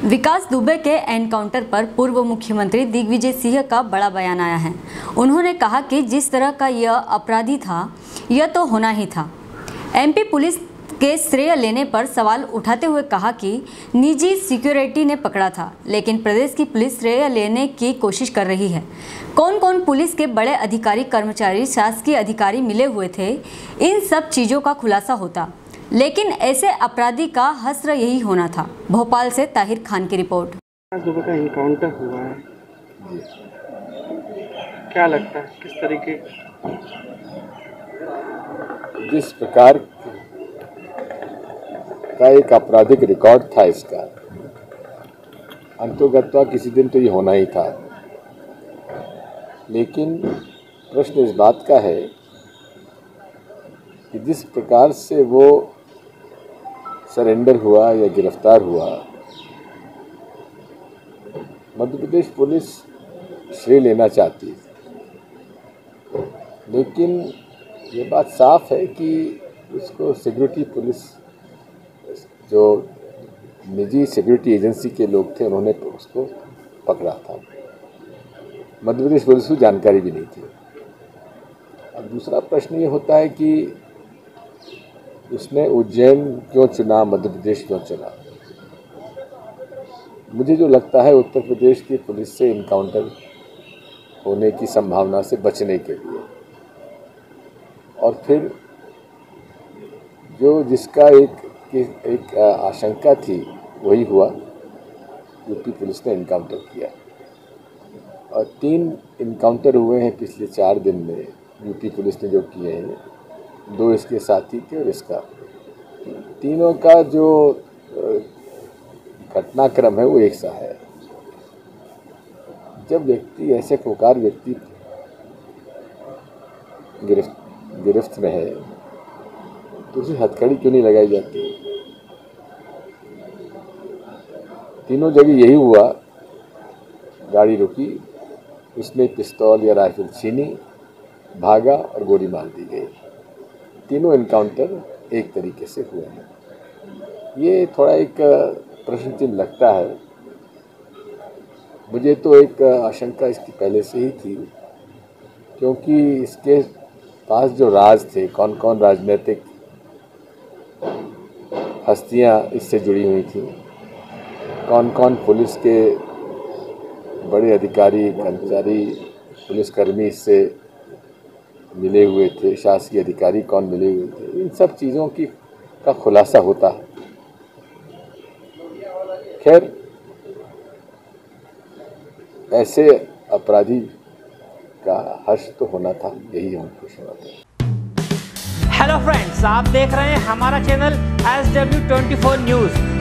विकास दुबे के एनकाउंटर पर पूर्व मुख्यमंत्री दिग्विजय सिंह का बड़ा बयान आया है। उन्होंने कहा कि जिस तरह का यह अपराधी था, यह तो होना ही था। एमपी पुलिस के श्रेय लेने पर सवाल उठाते हुए कहा कि निजी सिक्योरिटी ने पकड़ा था, लेकिन प्रदेश की पुलिस श्रेय लेने की कोशिश कर रही है। कौन कौन पुलिस के बड़े अधिकारी, कर्मचारी, शासकीय अधिकारी मिले हुए थे, इन सब चीज़ों का खुलासा होता। लेकिन ऐसे अपराधी का हसर यही होना था। भोपाल से ताहिर खान की रिपोर्ट। का इनकाउंटर हुआ है। क्या लगता है किस तरीके? जिस प्रकार का एक आपराधिक रिकॉर्ड था इसका अंतोगत्वा किसी दिन तो ये होना ही था। लेकिन प्रश्न इस बात का है कि जिस प्रकार से वो सरेंडर हुआ या गिरफ़्तार हुआ। मध्य प्रदेश पुलिस श्रेय लेना चाहती है। लेकिन ये बात साफ़ है कि उसको सिक्योरिटी पुलिस, जो निजी सिक्योरिटी एजेंसी के लोग थे, उन्होंने उसको पकड़ा था। मध्य प्रदेश पुलिस को जानकारी भी नहीं थी। अब दूसरा प्रश्न ये होता है कि उसने उज्जैन क्यों चुना, मध्य प्रदेश क्यों चुना? मुझे जो लगता है, उत्तर प्रदेश की पुलिस से इनकाउंटर होने की संभावना से बचने के लिए। और फिर जो जिसका एक एक आशंका थी, वही हुआ, यूपी पुलिस ने इनकाउंटर किया। और तीन इनकाउंटर हुए हैं पिछले चार दिन में, यूपी पुलिस ने जो किए हैं। दो इसके साथी थे और इसका। तीनों का जो घटनाक्रम है वो एक सा है। जब व्यक्ति, ऐसे खुकार व्यक्ति गिरफ्त गिरफ्त में है तो उसे हथकड़ी क्यों नहीं लगाई जाती? तीनों जगह यही हुआ। गाड़ी रुकी, उसमें पिस्तौल या राइफल छीनी, भागा और गोली मार दी गई। तीनों इनकाउंटर एक तरीके से हुए हैं। ये थोड़ा एक प्रश्न चिन्ह लगता है। मुझे तो एक आशंका इसकी पहले से ही थी, क्योंकि इसके पास जो राज थे कौन कौन राजनीतिक हस्तियाँ इससे जुड़ी हुई थी कौन कौन पुलिस के बड़े अधिकारी, कर्मचारी, पुलिसकर्मी इससे मिले हुए थे, शासकीय अधिकारी कौन मिले हुए थे, इन सब चीज़ों की का खुलासा होता है। खैर, ऐसे अपराधी का हर्ष तो होना था, यही हम खुश होना था। हेलो फ्रेंड्स आप देख रहे हैं हमारा channel S W twenty four news